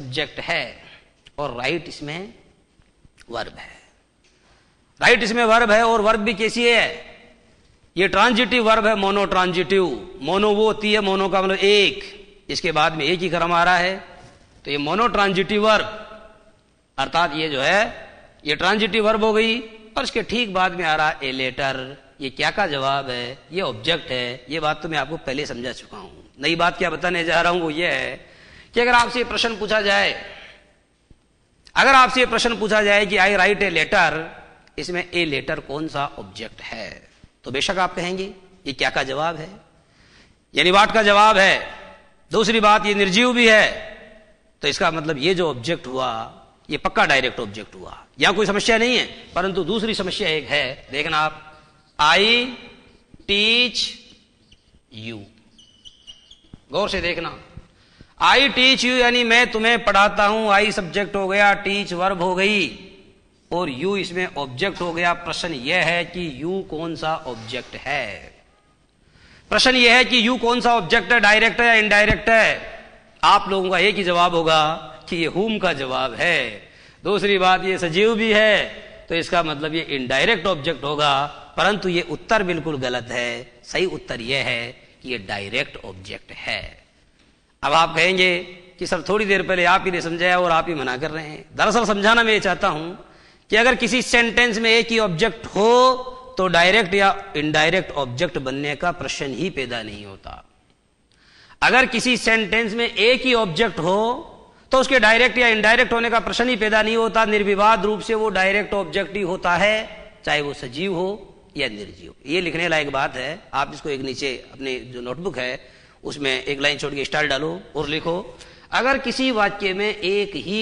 Subject है और right इसमें वर्ब है। राइट इसमें वर्ब है और वर्ब भी कैसी है? ये ट्रांजिटिव वर्ब है मोनो ट्रांजिटिव मोनो वो होती है मोनो का मतलब एक। इसके बाद में एक ही क्रम आ रहा है। तो ये मोनो ट्रांजिटिव वर्ब अर्थात ये जो है, ये ट्रांजिटिव वर्ब हो गई और इसके ठीक बाद में आ रहा है ए लेटर ये क्या का जवाब है? ये ऑब्जेक्ट है। ये बात तो मैं आपको पहले समझा चुका हूँ। नई बात क्या बताने जा रहा हूँ वो ये है कि अगर आपसे प्रश्न पूछा जाए, अगर आपसे प्रश्न पूछा जाए कि आई राइट ए लेटर इसमें ए लेटर कौन सा ऑब्जेक्ट है? तो बेशक आप कहेंगे, ये क्या का जवाब है? यानी वाट का जवाब है? दूसरी बात, ये निर्जीव भी है। तो इसका मतलब ये जो ऑब्जेक्ट हुआ, ये पक्का डायरेक्ट ऑब्जेक्ट हुआ। यहाँ कोई समस्या नहीं है, परंतु दूसरी समस्या एक है। देखना आप। आई टीच यू गौर से देखना। आई टीच यू यानी मैं तुम्हें पढ़ाता हूँ। आई सब्जेक्ट हो गया टीच वर्ब हो गई। और यू इसमें ऑब्जेक्ट हो गया। प्रश्न यह है कि यू कौन सा ऑब्जेक्ट है? प्रश्न यह है कि यू कौन सा ऑब्जेक्ट है? डायरेक्ट है या इनडायरेक्ट है? आप लोगों का एक ही जवाब होगा कि ये हुम का जवाब है। दूसरी बात, ये सजीव भी है तो इसका मतलब ये इनडायरेक्ट ऑब्जेक्ट होगा। परंतु ये उत्तर बिल्कुल गलत है। सही उत्तर यह है कि ये डायरेक्ट ऑब्जेक्ट है। अब आप कहेंगे कि सर, थोड़ी देर पहले आप ही ने समझाया और आप ही मना कर रहे हैं। दरअसल समझाना मैं ये चाहता हूँ कि अगर किसी सेंटेंस में एक ही ऑब्जेक्ट हो तो डायरेक्ट या इनडायरेक्ट ऑब्जेक्ट बनने का प्रश्न ही पैदा नहीं होता। अगर किसी सेंटेंस में एक ही ऑब्जेक्ट हो तो उसके डायरेक्ट या इनडायरेक्ट होने का प्रश्न ही पैदा नहीं होता। निर्विवाद रूप से वो डायरेक्ट ऑब्जेक्ट ही होता है, चाहे वो सजीव हो या निर्जीव। ये लिखने लायक बात है। आप इसको एक नीचे अपने जो नोटबुक है उसमें एक लाइन छोड़ के स्टार डालो और लिखो, अगर किसी वाक्य में एक ही